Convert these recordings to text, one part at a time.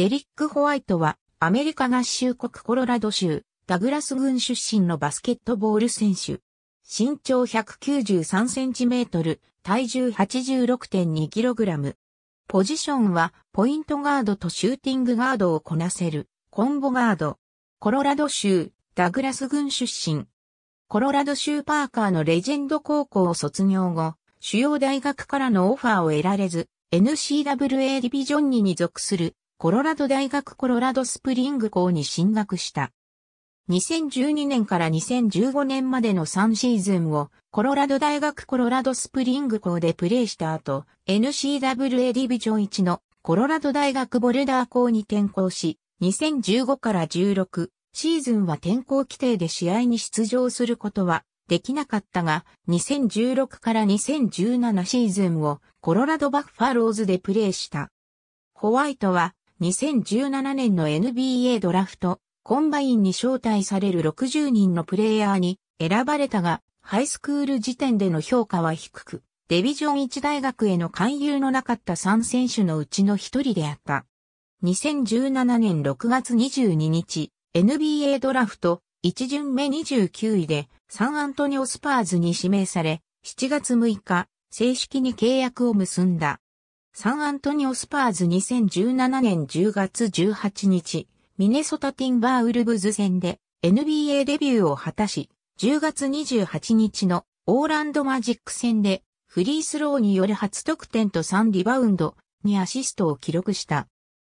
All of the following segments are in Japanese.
デリック・ホワイトはアメリカ合衆国コロラド州ダグラス郡出身のバスケットボール選手。身長193センチメートル、体重86.2キログラム。ポジションはポイントガードとシューティングガードをこなせるコンボガード。コロラド州ダグラス郡出身。コロラド州パーカーのレジェンド高校を卒業後、主要大学からのオファーを得られず、NCAA ディビジョン2に属するコロラド大学コロラドスプリング校に進学した。2012年から2015年までの3シーズンをコロラド大学コロラドスプリング校でプレーした後、NCAA ディビジョン1のコロラド大学ボルダー校に転校し、2015から16シーズンは転校規定で試合に出場することはできなかったが、2016から2017シーズンをコロラドバッファローズでプレーした。ホワイトは2017年の NBA ドラフト、コンバインに招待される60人のプレイヤーに選ばれたが、ハイスクール時点での評価は低く、デビジョン1大学への勧誘のなかった3選手のうちの一人であった。2017年6月22日、NBA ドラフト1巡目29位でサンアントニオスパーズに指名され、7月6日、正式に契約を結んだ。サンアントニオスパーズ2017年10月18日、ミネソタティンバーウルブズ戦で NBA デビューを果たし、10月28日のオーランドマジック戦でフリースローによる初得点と3リバウンド2アシストを記録した。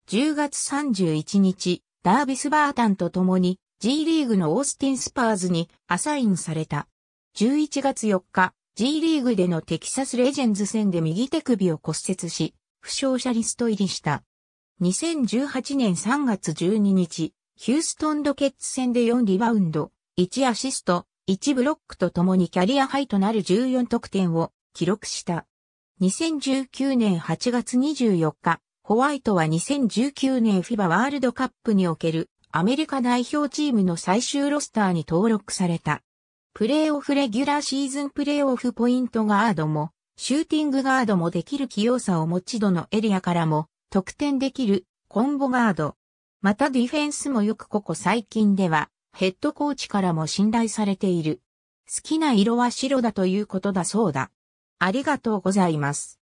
10月31日、ダービス・バータンと共に G リーグのオースティンスパーズにアサインされた。11月4日、G リーグでのテキサスレジェンズ戦で右手首を骨折し、負傷者リスト入りした。2018年3月12日、ヒューストンロケッツ戦で4リバウンド、1アシスト、1ブロックとともにキャリアハイとなる14得点を記録した。2019年8月24日、ホワイトは2019年 FIBA ワールドカップにおけるアメリカ代表チームの最終ロスターに登録された。プレーオフレギュラーシーズンプレーオフポイントガードも、シューティングガードもできる器用さを持ち度のエリアからも得点できるコンボガード。またディフェンスもよくここ最近ではヘッドコーチからも信頼されている。好きな色は白だということだそうだ。ありがとうございます。